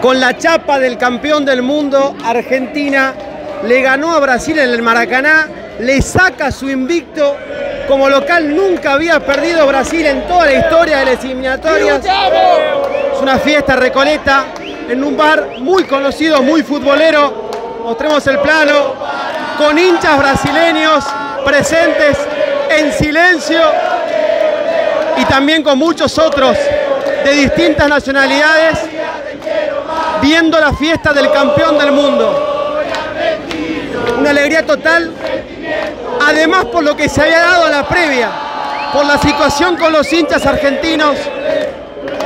con la chapa del campeón del mundo, Argentina le ganó a Brasil en el Maracaná, le saca su invicto. Como local nunca había perdido Brasil en toda la historia de las eliminatorias. Es una fiesta recoleta en un bar muy conocido, muy futbolero. Mostremos el plano con hinchas brasileños presentes en silencio y también con muchos otros de distintas nacionalidades viendo la fiesta del campeón del mundo. Una alegría total, además por lo que se había dado a la previa, por la situación con los hinchas argentinos,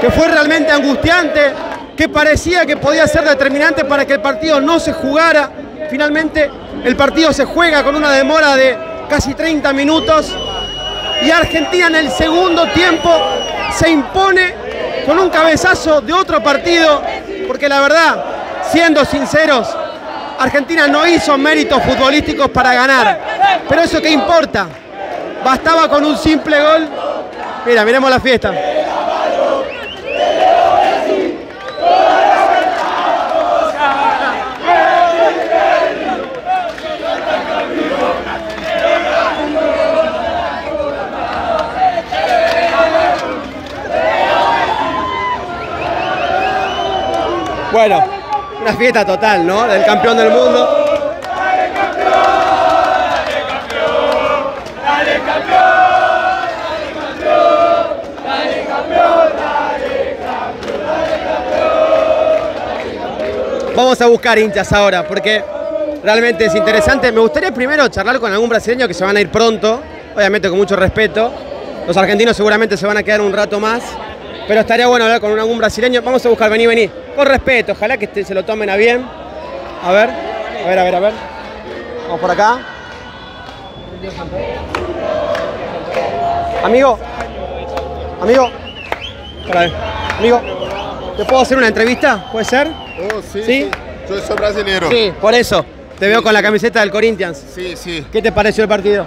que fue realmente angustiante, que parecía que podía ser determinante para que el partido no se jugara. Finalmente el partido se juega con una demora de casi 30 minutos y Argentina en el segundo tiempo se impone con un cabezazo de otro partido, porque la verdad, siendo sinceros, Argentina no hizo méritos futbolísticos para ganar. Pero eso qué importa, bastaba con un simple gol. Mira, miremos la fiesta. Bueno, una fiesta total, ¿no? Del campeón del mundo. Vamos a buscar hinchas ahora, porque realmente es interesante. Me gustaría primero charlar con algún brasileño que se van a ir pronto, obviamente con mucho respeto. Los argentinos seguramente se van a quedar un rato más, pero estaría bueno hablar con algún brasileño. Vamos a buscar, vení, vení. Con respeto, ojalá que se lo tomen a bien. A ver, a ver, a ver, a ver. Vamos por acá. Amigo, amigo, ver. amigo, ¿te puedo hacer una entrevista? ¿Puede ser? Oh, sim. Eu sou brasileiro. Sí, por eso. Te veo con la camiseta del Corinthians. Sim, sim. ¿Qué te pareció el partido?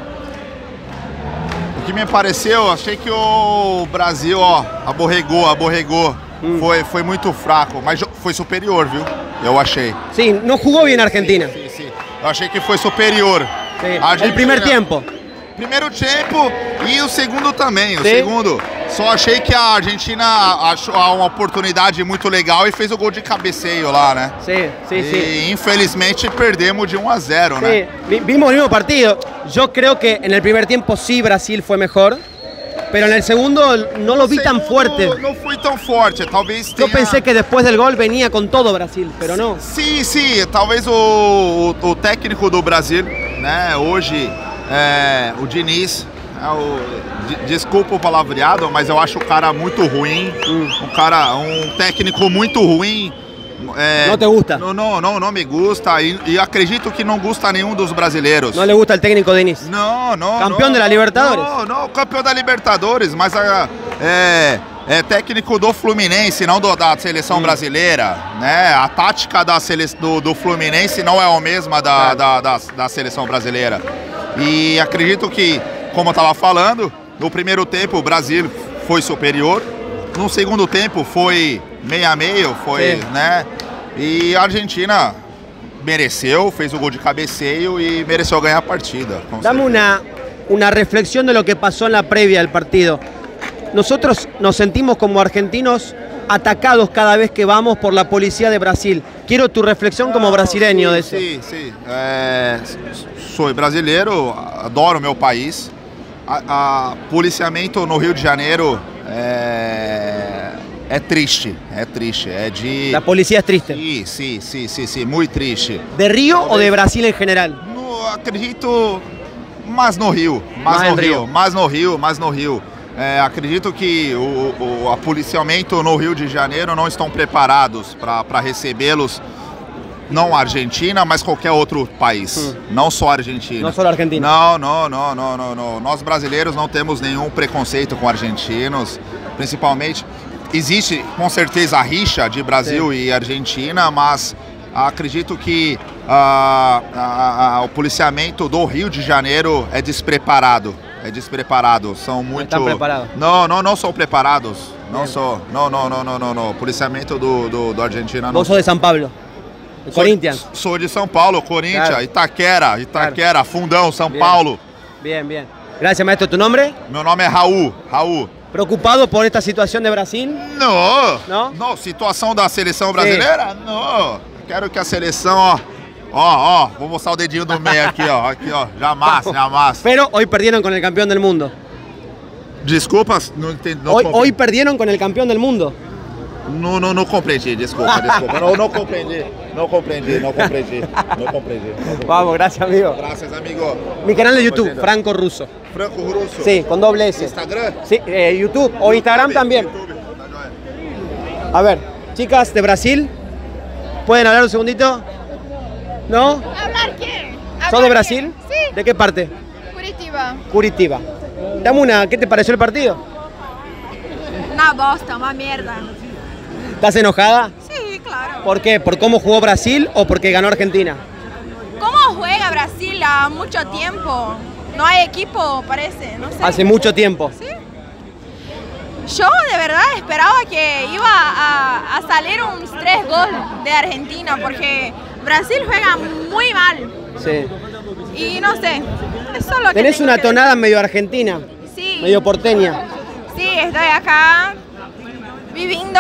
O que me pareceu, achei que o Brasil, ó, aborregou, aborregou. Foi, foi muito fraco, mas foi superior, viu? Eu achei. Sí, no jugó bien Argentina. Sim, sim. Eu achei que foi superior. A El Argentina- primer tiempo. Primeiro tempo e o segundo também. O Sim. segundo. Só achei que a Argentina achou uma oportunidade muito legal e fez o gol de cabeceio lá, né? Sí, sí, sí. E infelizmente perdemos de 1 a 0, né? Sí, vi- vimos el mismo partido. Yo creo que en el primer tiempo sí Brasil fue mejor, pero en el segundo no lo vi tan Segundo, fuerte. Não foi tão forte, talvez Yo tenha... pensé que después del gol venía con todo Brasil, pero no. Sim, sim, talvez o, o, o técnico do Brasil, né, hoje, é, o Diniz, o- de- desculpa o palavreado, mas eu acho o cara muito ruim, um cara, um técnico muito ruim. é, Não te gusta? Não, não, não, não me gusta e, acredito que não gusta nenhum dos brasileiros. No le gusta el técnico Denis. Não, não. Campeão não, la Libertadores? Não, não, campeão da Libertadores, mas ah, é, é técnico do Fluminense, não do- da seleção brasileira, né? A tática da sele, do, do Fluminense não é a mesma da, É. da, da, da seleção brasileira. E acredito que, como eu estava falando, no primeiro tempo o Brasil foi superior, no segundo tempo foi meio a meio, foi, Sim. né? E a Argentina mereceu, fez o gol de cabeceio e mereceu ganhar a partida. com Dame una, una reflexión de lo que pasó en la previa del partido. Nosotros nos sentimos como argentinos atacados cada vez que vamos por la policía de Brasil. Quiero tu reflexión como brasileño de eso. Sim, sim. É, sou brasileiro, adoro meu país. A, a policiamento no Rio de Janeiro é, é triste, é triste. É de. La policía es triste. Sim, sim, sim, sim, muito triste. ¿De Río o de Brasil en general? No, acredito, mas no Rio, mas no Rio, Rio. mas no Rio, mas no Rio. É, acredito que o, o a policiamento no Rio de Janeiro não estão preparados para recebê-los, não a Argentina, mas qualquer outro país, não só a Argentina. No solo Argentina. Não, não, não, não, não, não. Nós brasileiros não temos nenhum preconceito com argentinos, principalmente. Existe com certeza a rixa de Brasil e Argentina, mas acredito que ah, ah, ah, o policiamento do Rio de Janeiro é despreparado. é despreparados. São muito. estão preparados? Não, não, não são preparados. Não sou. Não, não, não, não, não, não. Policiamento do, do, do Argentina não. Vos sos de São Paulo. De Sou- Corinthians. Sou de São Paulo, Corinthians, Claro. Itaquera, Itaquera, Fundão, São Bien. Paulo. Bien, bien. Gracias, maestro. ¿Tu nombre? Meu nome é Raul. Raul. ¿Preocupado por esta situación de Brasil? Não. Não? Não, situação da seleção brasileira? Não. Quero que a seleção, ó. Ó, ó, vou mostrar o dedinho do meio aqui, ó. Aqui, ó. Jamais, jamais. Pero hoy perdieron con el campeón del mundo. Desculpas, não entendi. Não, hoy perdieron con el campeón del mundo. não, não, não compreendi, desculpa, desculpa. Não, não compreendi. Não compreendi. Não compreendi. Não compreendi. Vamos, gracias, amigo. Graças, amigo. Mi canal de YouTube. Franco Russo. Franco Russo. Sí, con doble S. Instagram. Sí, eh, YouTube o Instagram también. A ver, chicas de Brasil, ¿pueden hablar un segundito? ¿No? ¿Hablar quién? ¿Sos de ¿Hablar Brasil? Sí, ¿De qué parte? Curitiba. Curitiba. Dame una, ¿qué te pareció el partido? Una bosta, una mierda. ¿Estás enojada? ¿Por qué? ¿Por cómo jugó Brasil o porque ganó Argentina? ¿Cómo juega Brasil a mucho tiempo? No hay equipo, parece, no sé. Hace mucho tiempo. ¿Sí? Yo de verdad esperaba que iba a, a salir un tres gol de Argentina porque Brasil juega muy mal Sí. y no sé. Eso es lo que Tenés una que tonada medio argentina, decir. Sí, medio porteña. sí, estoy acá viviendo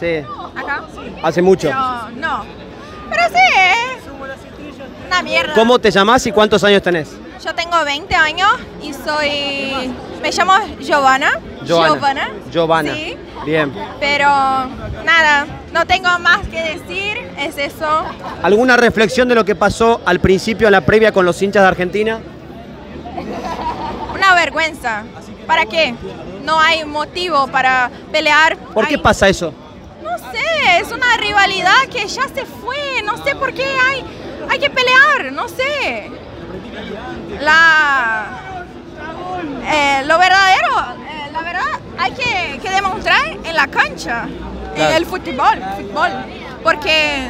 Sí, acá. hace mucho. No, no. Pero sí, es una mierda. ¿Cómo te llamás y cuántos años tenés? Yo tengo 20 años y soy. Me llamo Giovanna. Giovanna. Giovanna. Sí. Bien. Pero nada, no tengo más que decir, es eso. ¿Alguna reflexión de lo que pasó al principio, a la previa con los hinchas de Argentina? Una vergüenza. ¿Para qué? No hay motivo para pelear. ¿Por qué pasa eso? No sé, es una rivalidad que ya se fue. No sé por qué hay, hay que pelear, no sé. La, eh, lo verdadero, eh, la verdad, hay que, que demostrar en la cancha, Claro. en el fútbol, fútbol, porque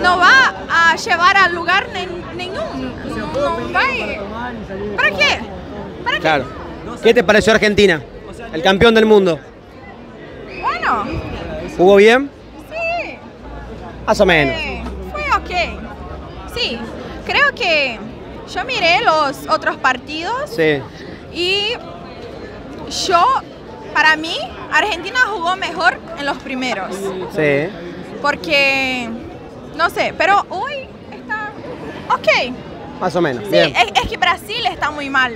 no va a llevar al lugar ni- ningún. No, no va a- ¿Para qué? ¿Para qué? Claro. ¿Qué te pareció Argentina? El campeón del mundo. Bueno, ¿Jugó bien? sí. Más o menos. Eh, fue ok. Sí, creo que yo miré los otros partidos Sí. y yo, para mí, Argentina jugó mejor en los primeros. Sí. Porque, no sé, pero hoy está ok. Más o menos. Sí, Bien. es, es que Brasil está muy mal.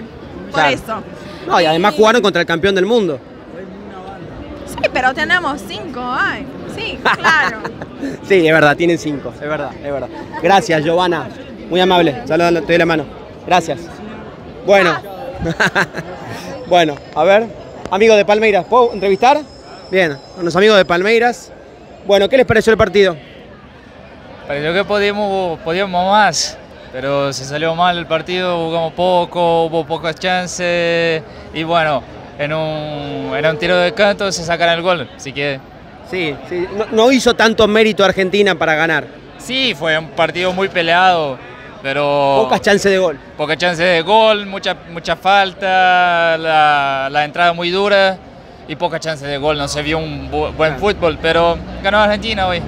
Por Claro. eso. No, y además jugaron contra el campeón del mundo. Sí, pero tenemos cinco. Ay, sí, claro. Sí, es verdad, tienen cinco, es verdad, es verdad. Gracias, Giovanna. Muy amable. Saludos, te doy la mano. Gracias. Bueno. bueno, a ver. Amigos de Palmeiras, ¿puedo entrevistar? Bien, con los amigos de Palmeiras. Bueno, ¿qué les pareció el partido? Pareció que podíamos, podíamos más, pero se salió mal el partido, jugamos poco, hubo pocas chances y bueno, en un, en un tiro de canto se sacan el gol, así que Sí, sí. No, no hizo tanto mérito Argentina para ganar. sí, fue un partido muy peleado, pero Pocas chances de gol. pocas chances de gol, mucha, mucha falta, la, la entrada muy dura y pocas chances de gol, no se vio un bu- buen fútbol, pero ganó Argentina hoy.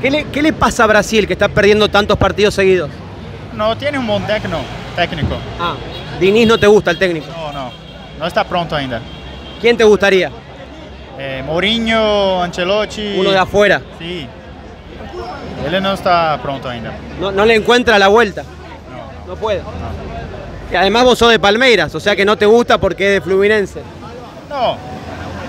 ¿Qué le, qué le pasa a Brasil que está perdiendo tantos partidos seguidos? No tiene un buen técnico. técnico. Ah, Diniz no te gusta el técnico. No, no. No está pronto ainda. ¿Quién te gustaría? Eh, Mourinho, Ancelotti. Uno de afuera. Sí. Él no está pronto ainda. No, no le encuentra la vuelta. No puede. Y además vos sos de Palmeiras, o sea que no te gusta porque es de Fluminense. No.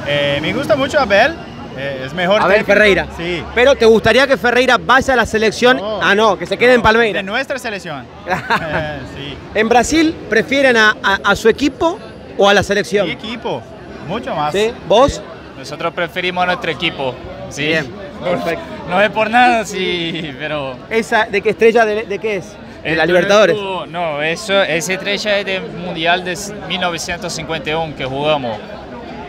Eh, me gusta mucho Abel. Eh, es mejor. Abel técnico. Ferreira. Sí. Pero ¿te gustaría que Ferreira vaya a la selección? No. Ah, no, que se quede en De Palmeiras. nuestra selección. Eh, sí. ¿En Brasil prefieren a, a- a su equipo o a la selección? Mi equipo. Mucho más. ¿Sí? ¿Vos? Nosotros preferimos a nuestro equipo, sí. Bien, perfecto. no es por nada, sí, pero... ¿Esa de qué estrella de, de qué es? De la Libertadores. No, eso, esa estrella es del Mundial de 1951 que jugamos.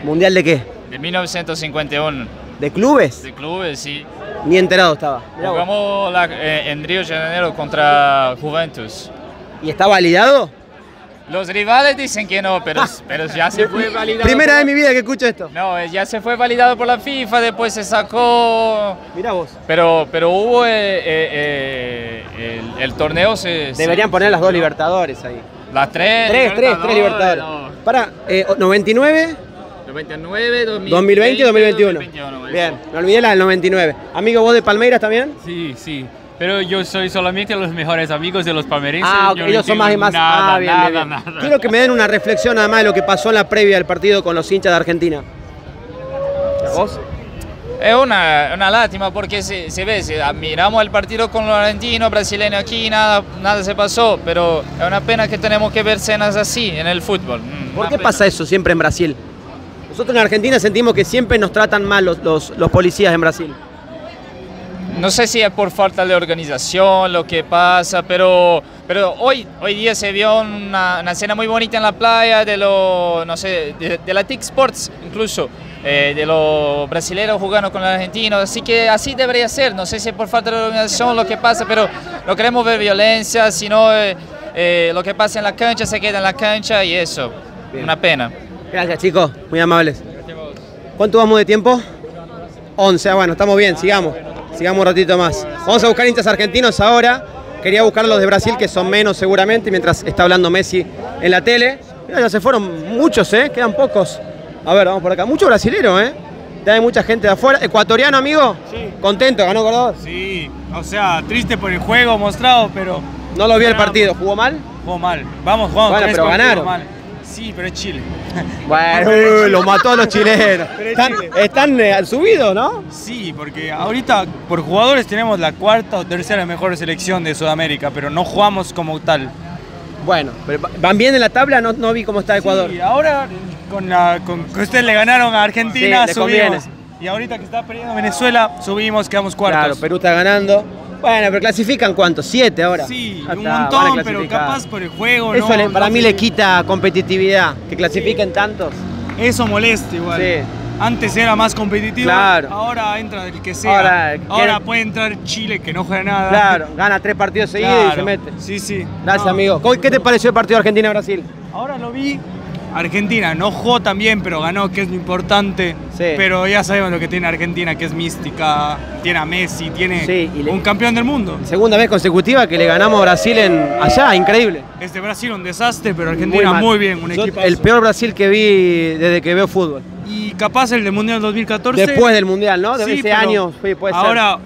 ¿Mundial de qué? De 1951. ¿De clubes? De clubes, sí. Ni enterado estaba. Mirá. Jugamos la- eh, en Río de Janeiro contra Juventus. ¿Y está validado? Los rivales dicen que no, pero, pero ya se fue validado. Primera por vez en la- mi vida que escucho esto. No, eh, ya se fue validado por la FIFA, después se sacó. Mirá vos. Pero, pero hubo eh, eh, eh, el, el torneo se. se- Deberían poner las dos Libertadores ahí. Las tres. Tres, tres, tres Libertadores. Para, eh, 99, 99, 2020, 2020 y 2021. 2021, Bien, me olvidé la del 99. Amigo, vos de Palmeiras también. Sí, sí. Pero yo soy solamente los mejores amigos de los palmeirenses. Ah, ok, yo no ellos son más y más. Nada, ah, bien, nada, bien, bien. nada. Quiero que me den una reflexión nada más de lo que pasó en la previa del partido con los hinchas de Argentina. ¿Vos? Es una, una lástima porque se, se ve, si miramos el partido con los argentinos, brasileños aquí, nada, nada se pasó, pero es una pena que tenemos que ver escenas así en el fútbol. Mm, ¿Por qué pena. pasa eso siempre en Brasil? Nosotros en Argentina sentimos que siempre nos tratan mal los, los, los policías en Brasil. No sé si es por falta de organización lo que pasa, pero, pero hoy, hoy día se vio una, una escena muy bonita en la playa de los, no sé, de, de la TIC Sports incluso, eh, de los brasileños jugando con los argentinos, así que así debería ser, no sé si es por falta de organización lo que pasa, pero no queremos ver violencia, sino eh, eh, lo que pasa en la cancha se queda en la cancha y eso, Bien. una pena. Gracias chicos, muy amables. ¿Cuánto vamos de tiempo? 11, ah, bueno, estamos bien, sigamos. Sigamos un ratito más. Vamos a buscar hinchas argentinos ahora. Quería buscar los de Brasil, que son menos seguramente, mientras está hablando Messi en la tele. Mirá, ya se fueron muchos, ¿eh? Quedan pocos. A ver, vamos por acá. Mucho brasilero, ¿eh? Ya hay mucha gente de afuera. ¿Ecuatoriano, amigo? Sí. ¿Contento? ¿Ganó Córdoba? Sí, o sea, triste por el juego mostrado, pero No lo vi el partido. ¿Jugó mal? jugó mal. Vamos, jugamos Bueno, pero ganaron. mal. Sí, pero es Chile. Bueno, uy, lo mató a los chilenos. Están, están eh, subidos, ¿no? Sí, porque ahorita por jugadores tenemos la cuarta o tercera mejor selección de Sudamérica, pero no jugamos como tal. Bueno, pero van bien en la tabla, no, no vi cómo está Ecuador. Y ahora con, la, con que ustedes le ganaron a Argentina, Sí, subimos. Y ahorita que está perdiendo Venezuela, subimos, quedamos cuartos. Claro, Perú está ganando. Bueno, pero clasifican cuántos? Siete ahora. Sí, un montón, pero capaz por el juego. Eso no- le- para no mí le quita competitividad, que clasifiquen tantos. Eso molesta igual. Sí. Antes era más competitivo, Claro. ahora entra el que sea. Ahora, Ahora, ¿qué- puede entrar Chile que no juega nada. Claro, gana tres partidos seguidos y se mete. Sí, sí. Gracias, No. amigo. ¿Cómo- ¿Qué te pareció el partido Argentina-Brasil? Ahora lo vi. Argentina no jugó tan bien, pero ganó, que es lo importante. Sí. Pero ya sabemos lo que tiene Argentina, que es mística. Tiene a Messi, tiene Sí, y le- un campeón del mundo. Segunda vez consecutiva que le ganamos a Brasil en allá, increíble. Este Brasil un desastre, pero Argentina muy, bien, un equipo. El peor Brasil que vi desde que veo fútbol. Y capaz el del Mundial 2014. Después del Mundial, ¿no? De Sí, ese pero año, sí, puede ser. Ahora,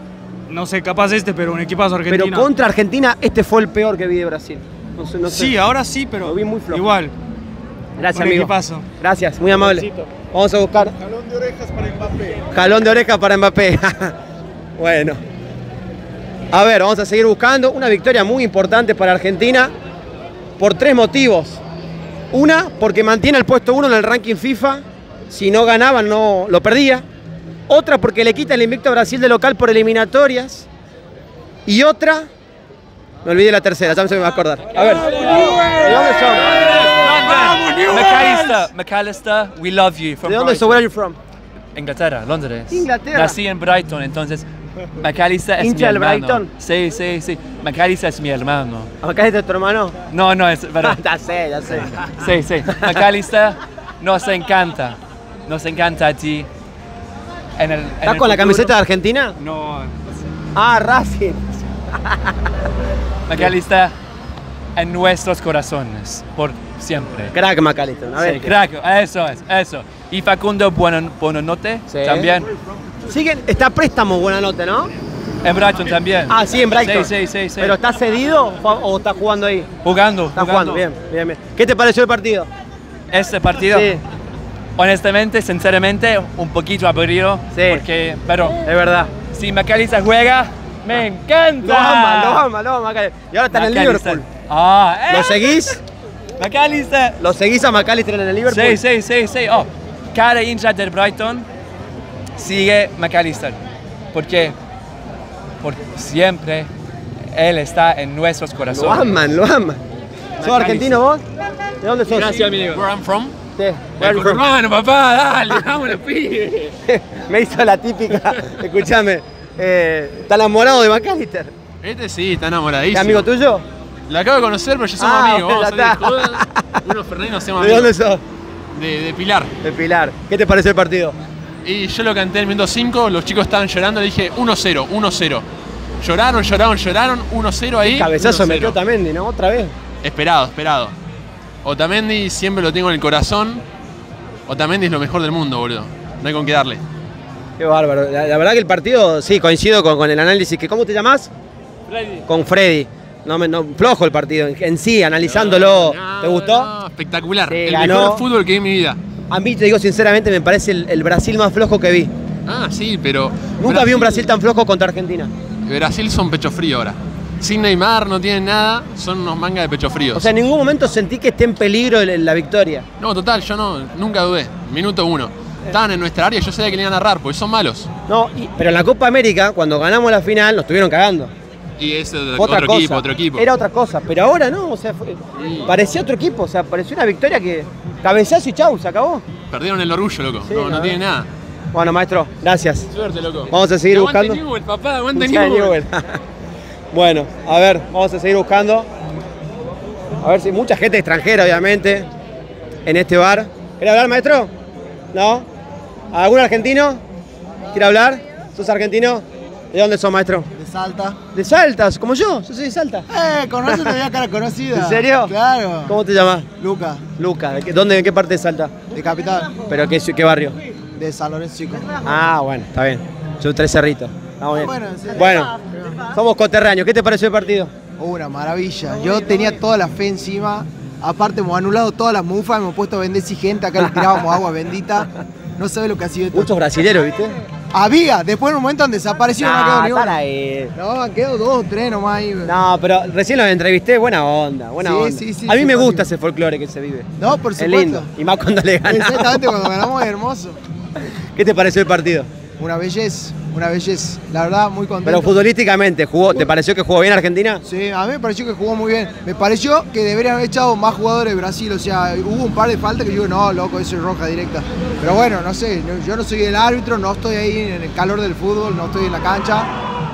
no sé, capaz este, pero un equipazo argentino. Pero contra Argentina, este fue el peor que vi de Brasil. No sé, no sé. Sí, ahora sí, pero Lo vi muy flojo. igual. Gracias, amigo. equipazo. Gracias, muy amable. Vamos a buscar. Jalón de orejas para Mbappé. Jalón de orejas para Mbappé. bueno. A ver, vamos a seguir buscando. Una victoria muy importante para Argentina por tres motivos. Una, porque mantiene el puesto uno en el ranking FIFA. Si no ganaban, no lo perdía. Otra, porque le quita el invicto a Brasil de local por eliminatorias. Y otra, me olvidé la tercera, ya no se me va a acordar. A ver, ¿de dónde son? McAllister, McAllister, we love you. From ¿De dónde? Brighton. Where are you from? Inglaterra, Londres. Inglaterra. Nací en Brighton, entonces McAllister es mi ¿Hincha del hermano. Brighton? Sí, sí, sí. McAllister es mi hermano. ¿Acá es tu hermano? No, no, es verdad. ya sé, ya sé. Sí, sí. McAllister nos encanta. Nos encanta a ti. En el, en ¿Estás el con la futuro- camiseta de Argentina? No, Ah, Racing. McAllister en nuestros corazones, por siempre. Crack McAllister, una Sí, crack, eso es, eso. Y Facundo Buono- Buononote Sí. también. Siguen, está préstamo, buena nota, ¿no? En Brighton también. Ah, sí, en Brighton. Sí, sí, sí, sí. ¿Pero está cedido o está jugando ahí? jugando, Está jugando, bien, bien, bien. ¿Qué te pareció el partido? Este partido, Sí, honestamente, sinceramente, un poquito aburrido. Sí. Porque, pero es verdad. si McAllister juega, me encanta. Lo ama, lo ama, lo ama. Y ahora está en el. Liverpool. Ah, ¿eh? ¿Lo seguís? McAllister. ¿Lo seguís a McAllister en el Liverpool? Sí, sí, sí, sí. Oh, cada hincha del Brighton sigue McAllister. ¿Por? Porque siempre él está en nuestros Lo corazones. aman, lo aman. ¿Sos argentino vos? ¿De dónde sos? Gracias, amigo. Where I'm from? Sí. Hermano, papá, dale, vámonos, pibe. Me hizo la típica. Escúchame. Eh, ¿Está enamorado de McAllister? Este sí, está ¿Es enamoradísimo. amigo tuyo? La acabo de conocer, pero ya somos Ah, amigos. Vamos a salir de Fernández nos hacemos ¿De dónde sos? De, de Pilar. De Pilar. ¿Qué te pareció el partido? Y yo lo canté en el minuto 5, los chicos estaban llorando, le dije 1-0, 1-0. Lloraron, lloraron, lloraron, 1-0 ahí. Cabezazo 1-0. metió Otamendi, ¿no? Otra vez. Esperado, esperado. Otamendi siempre lo tengo en el corazón. Otamendi es lo mejor del mundo, boludo. No hay con qué darle. Qué bárbaro. La, la verdad que el partido, sí, coincido con, con el análisis. que ¿Cómo te llamas? Con Freddy. No, flojo el partido en, sí, analizándolo. ¿Te gustó? Espectacular. Sí, el ganó. mejor fútbol que vi en mi vida. A mí, te digo sinceramente, me parece el, el Brasil más flojo que vi. Ah, sí, pero. Nunca vi un Brasil tan flojo contra Argentina. Brasil son pecho frío ahora. Sin Neymar, no tienen nada, son unos mangas de pecho frío. O sea, en ningún momento sentí que esté en peligro el- la victoria. no, total, yo no, nunca dudé. Minuto uno. Estaban en nuestra área, yo sabía que le iban a narrar, porque son malos. No, y- pero en la Copa América, cuando ganamos la final, nos estuvieron cagando. Y es otro, Fue otra otro cosa. equipo, otro equipo. Era otra cosa, pero ahora no, o sea, fue- parecía otro equipo, o sea, parecía una victoria que cabezazo y chau, se acabó. Perdieron el orgullo, loco. Sí, no, no tiene nada. Bueno, maestro, gracias. Suerte, loco. Vamos a seguir Aguante buscando. Newell, papá, aguante Newell. Newell. bueno, a ver, vamos a seguir buscando. A ver si mucha gente extranjera, obviamente, en este bar. ¿Quiere hablar, maestro? ¿No? ¿Algún argentino? ¿Quiere hablar? ¿Sos argentino? ¿De dónde sos, maestro? De Salta. De Saltas, como yo, yo soy de Salta. Eh, conoces todavía cara conocida. ¿En serio? Claro. ¿Cómo te llamas? Luca, Luca. ¿de qué- ¿Dónde, en qué parte de Salta? de Capital, ¿Pero qué, qué barrio? de San Lorenzo Chico. Ah, bueno, está bien. Yo tres cerritos. Estamos bien. Bueno, sí. Bueno, somos coterráneos. ¿Qué te pareció el partido? Una maravilla. Yo tenía toda la fe encima. Aparte, hemos anulado todas las mufas, hemos puesto a bendecir gente. Acá le tirábamos agua bendita. No sabe lo que ha sido esto. Muchos brasileros, ¿viste? Había, después en un momento han desaparecido, no, ha quedado para ahí. No, han quedado dos o tres nomás ahí. No, pero recién los entrevisté, buena onda, buena Sí, onda. sí, sí, a mí me gusta ese folclore que se vive. No, por Es supuesto. lindo. Y más cuando le ganamos. Exactamente, cuando ganamos es hermoso. ¿Qué te pareció el partido? Una belleza, una belleza. La verdad, muy contento. Pero futbolísticamente, ¿jugó, ¿te pareció que jugó bien Argentina? Sí, a mí me pareció que jugó muy bien. Me pareció que deberían haber echado más jugadores de Brasil. O sea, hubo un par de faltas que yo digo, no, loco, eso es roja directa. Pero bueno, no sé, yo no soy el árbitro, no estoy ahí en el calor del fútbol, no estoy en la cancha.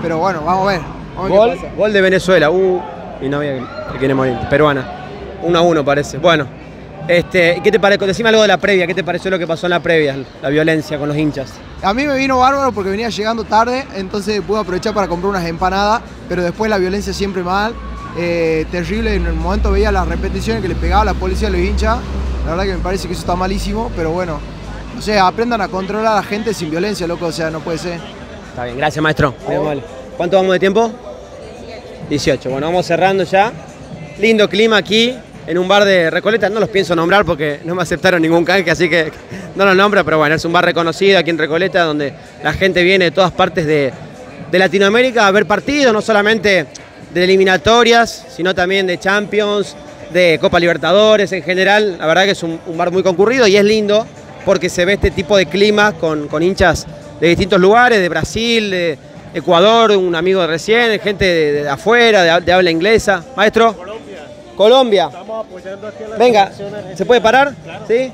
Pero bueno, vamos a ver. Vamos a ver Gol, qué pasa. gol de Venezuela. Uh, y no había que morir. Peruana. 1 a 1 parece. Bueno, este, ¿qué te pareció? Decime algo de la previa. ¿Qué te pareció lo que pasó en la previa? La violencia con los hinchas. A mí me vino bárbaro porque venía llegando tarde, entonces pude aprovechar para comprar unas empanadas, pero después la violencia siempre mal. Eh, terrible, en el momento veía las repeticiones que le pegaba la policía a los hinchas. La verdad que me parece que eso está malísimo, pero bueno, o sea, aprendan a controlar a la gente sin violencia, loco, o sea, no puede ser. Está bien, gracias maestro. Muy amable. ¿Cuánto vamos de tiempo? 18. Bueno, vamos cerrando ya. Lindo clima aquí, en un bar de Recoleta. No los pienso nombrar porque no me aceptaron ningún canje, así que no los nombro, pero bueno, es un bar reconocido aquí en Recoleta donde la gente viene de todas partes de, Latinoamérica a ver partidos, no solamente de eliminatorias, sino también de Champions, de Copa Libertadores en general. La verdad que es un, bar muy concurrido y es lindo porque se ve este tipo de clima con, con hinchas de distintos lugares, de Brasil, de Ecuador, un amigo de recién, gente de, de afuera, de, de habla inglesa. Maestro. Colombia. Colombia. Venga, ¿se puede parar? ¿Sí?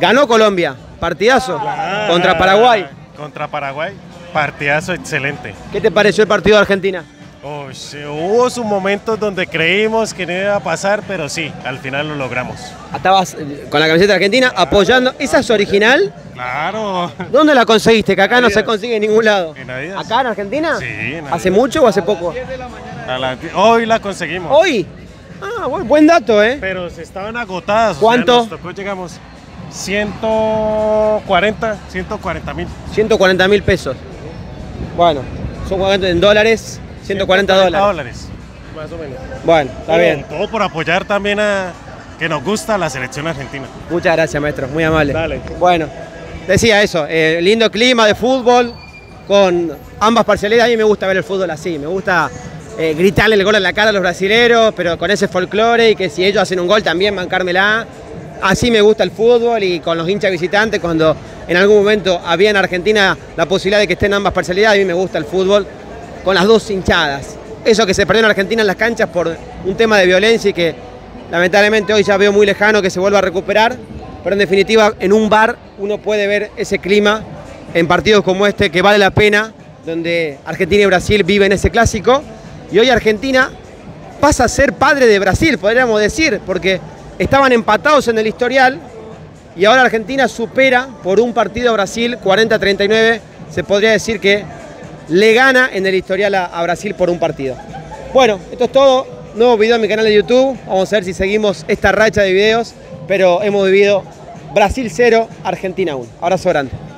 Ganó Colombia, partidazo, contra Paraguay. Contra Paraguay, partidazo excelente. ¿Qué te pareció el partido de Argentina? Sí, hubo sus momentos donde creímos que no iba a pasar, pero sí, al final lo logramos. Estabas eh, con la camiseta de Argentina apoyando. ¿Esa es original? Claro. ¿Dónde la conseguiste? Que acá no se consigue en ningún lado. En. ¿Acá en Argentina? Sí, en ¿Hace mucho o hace poco? A la- hoy la conseguimos. ¿Hoy? Ah, buen, buen dato, ¿eh? Pero se estaban agotadas. o sea, ¿Cuánto? nos tocó, llegamos 140, 140 mil. 140 mil pesos. Bueno, son en dólares, 140 dólares. dólares. Más o menos. Bueno, está bien. Todo por apoyar también a que nos gusta la selección argentina. Muchas gracias, maestro, muy amable. Dale. Bueno, decía eso, eh, lindo clima de fútbol con ambas parcialidades. A mí me gusta ver el fútbol así, me gusta eh, gritarle el gol en la cara a los brasileros, pero con ese folclore y que si ellos hacen un gol también bancármela. Así me gusta el fútbol y con los hinchas visitantes, cuando en algún momento había en Argentina la posibilidad de que estén ambas parcialidades, a mí me gusta el fútbol con las dos hinchadas. Eso que se perdió en Argentina en las canchas por un tema de violencia y que lamentablemente hoy ya veo muy lejano que se vuelva a recuperar, pero en definitiva en un bar uno puede ver ese clima en partidos como este que vale la pena, donde Argentina y Brasil viven ese clásico y hoy Argentina pasa a ser padre de Brasil, podríamos decir, porque estaban empatados en el historial y ahora Argentina supera por un partido a Brasil 40-39. Se podría decir que le gana en el historial a, Brasil por un partido. Bueno, esto es todo. Nuevo video en mi canal de YouTube. Vamos a ver si seguimos esta racha de videos. Pero hemos vivido Brasil 0, Argentina 1. Abrazo grande.